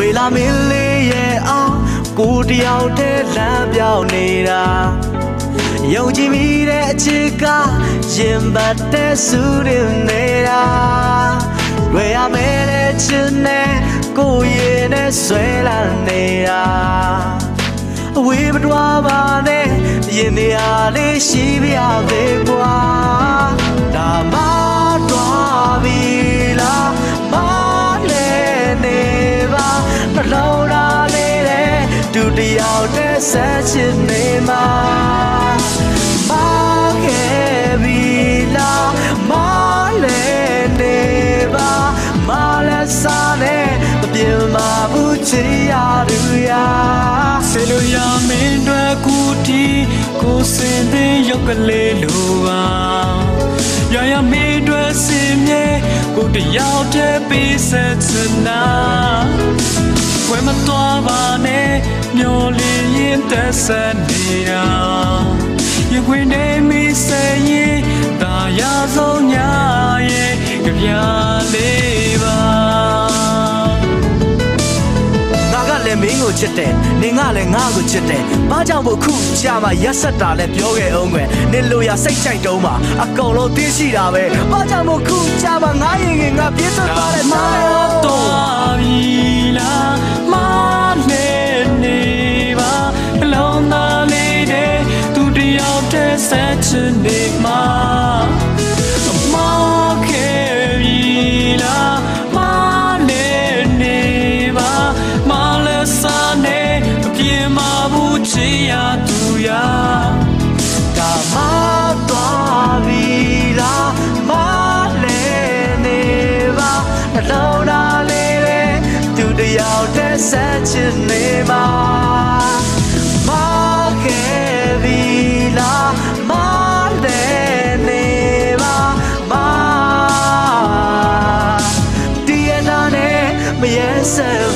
ဝေလာမင်းလေးရဲ့အောင်ကိုတယောက်တည်းလမ်းပြောင်းနေတာယုံကြည်မိတဲ့အချစ်ကရင်ပတ်တဲ့ဆူရင်နေတာတွေ့ရမယ်တဲ့ချစ်နဲ့ကိုရင်နဲ့ဆွဲလာနေတာအဝေးမတွားပါနဲ့ရင်နေရာလေးရှိပြရသေးကွာ ဆက်ချင်နေမှာမခဲ့ပြီလားမလည်းနေပါမလည်းစားနဲ့မပြေမှာဘူးချစ်ရသူရာဆေလိုရမင်းတို့ကူတီကိုစင်တဲ့ရောက်ကလေးလိုပါရရမင်းတို့စင်မြဲကိုတယောက်တည်းပေးဆက်ချင်နာ ဝဲမတော်ပါနဲ့မျောလင်းရင်သက်ဆက်နေတာရခွေနေမိစေရင်တာယာဆုံးညာရဲ့ကြပြလေးပါငါကလည်းမင်းကိုချစ်တယ်နင်ကလည်းငါ့ကိုချစ်တယ်ဘာကြောင့်မို့ခုကြာမှရက်ဆက်တာလဲပြောခဲ့အောင်ကွယ်နင်လိုရစိတ်ချိုက်တုံးမှာအကုန်လုံးသိရှိတာပဲဘာကြောင့်မို့ခုကြာမှငါရင်ငင်ငါပြေးသွတ်သွားတဲ့မနားရောတော် ယောက်တည်းဆက်ချင်နေမှာမခဲ့ပြီလားမလေးနေပါမလည်းစားနေအပြင်းမဘူးချစ်ရသူရဒါမှသွားပြီလားမလဲ sẽ